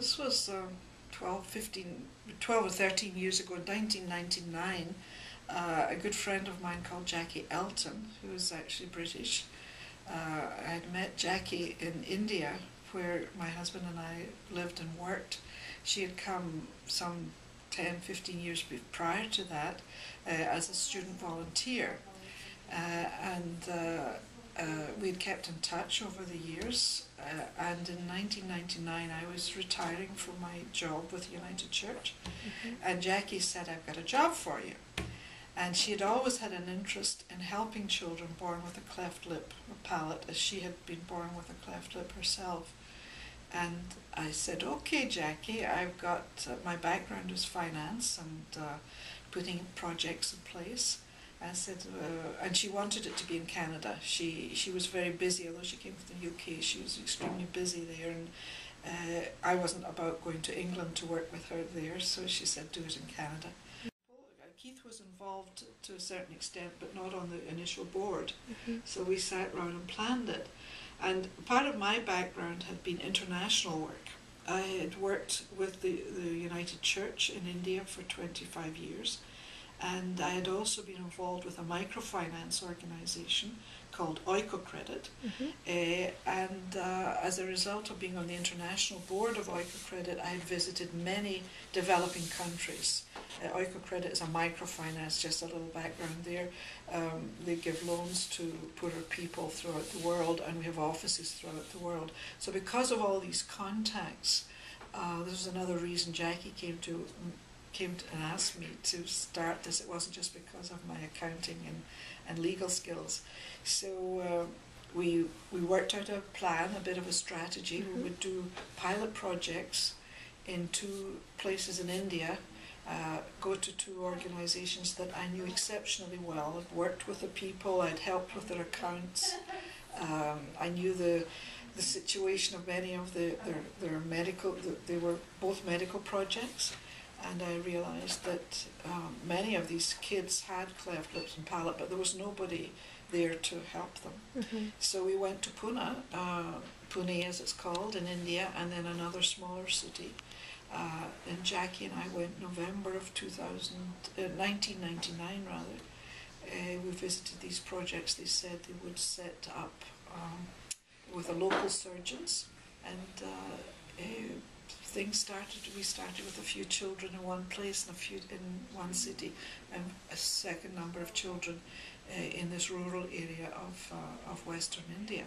this was uh, 12, 15, 12 or 13 years ago in 1999. Uh, a good friend of mine called Jackie Elton, who was actually British, uh, I had met Jackie in India, where my husband and I lived and worked. She had come some 10, 15 years prior to that uh, as a student volunteer. Uh, and uh, uh, we had kept in touch over the years. And in 1999, I was retiring from my job with United Church. Mm-hmm. And Jackie said, I've got a job for you. And she had always had an interest in helping children born with a cleft lip or palate, as she had been born with a cleft lip herself. And I said, okay, Jackie, I've got uh, my background is finance and uh, putting projects in place. I said, uh, and she wanted it to be in Canada. She she was very busy, although she came from the UK. She was extremely busy there, and uh, I wasn't about going to England to work with her there. So she said, do it in Canada. Keith was involved to a certain extent, but not on the initial board. Mm-hmm. So we sat around and planned it. And part of my background had been international work. I had worked with the, the United Church in India for 25 years, and I had also been involved with a microfinance organization called Oikocredit. Mm-hmm. Uh, and uh, as a result of being on the international board of Oikocredit, I had visited many developing countries. Uh, Oikocredit is a microfinance, just a little background there. Um, they give loans to poorer people throughout the world, and we have offices throughout the world. So, because of all these contacts, uh, this was another reason Jackie came to came to, and asked me to start this. It wasn't just because of my accounting and, and legal skills. So uh, we we worked out a plan, a bit of a strategy. Mm-hmm. We would do pilot projects in two places in India. Uh, go to two organizations that I knew exceptionally well. I'd worked with the people, I'd helped with their accounts. Um, I knew the the situation of many of the their, their medical. The, they were both medical projects, and I realized that um, many of these kids had cleft lips and palate, but there was nobody there to help them. Mm-hmm. So we went to Pune, uh, Pune as it's called in India, and then another smaller city. Uh, and Jackie and I went November of 2000, uh, 1999 rather. Uh, we visited these projects. They said they would set up um, with the local surgeons and uh, uh, things started. We started with a few children in one place, and a few in one city, and a second number of children uh, in this rural area of uh, of Western India.